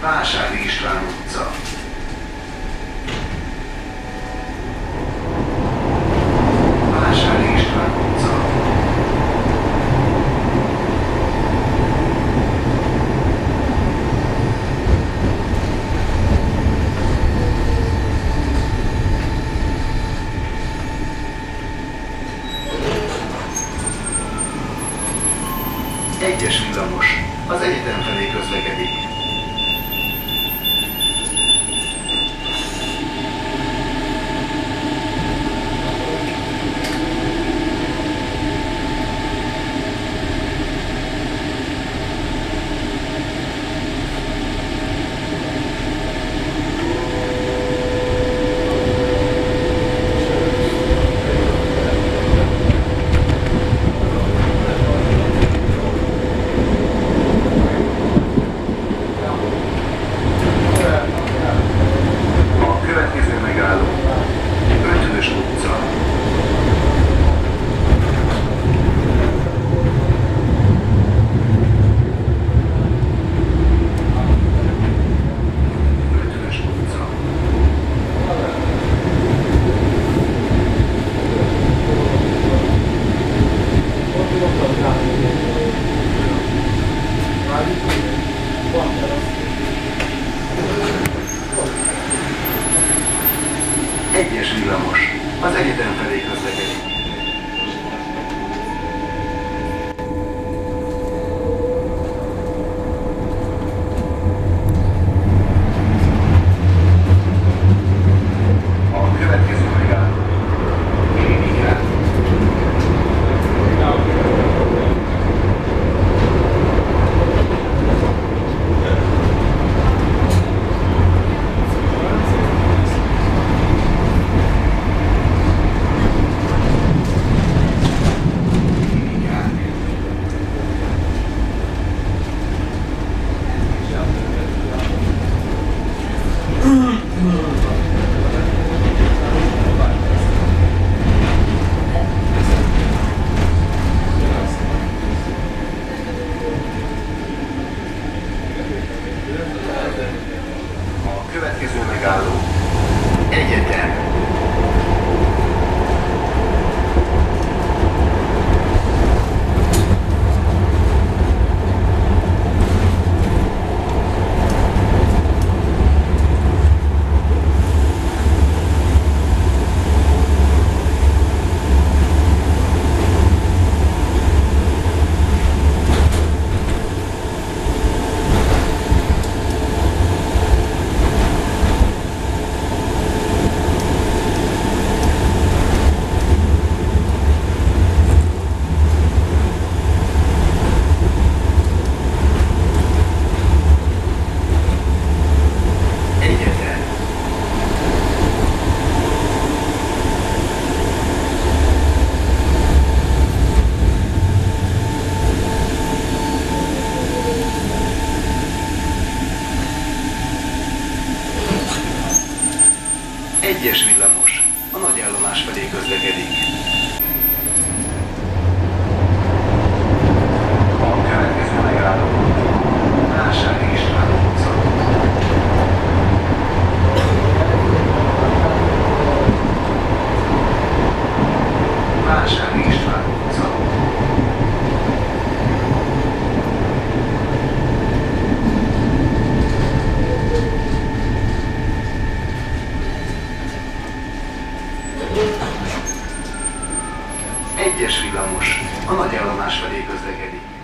Vásári István utca. Vásári István utca. Egyes villamos. Az egyetem felé közlekedik. egyes villamos a nagy állomás felé közlekedik. A István utca. Ásári István utca. Egyes villamos, a nagy állomás felé közlekedik.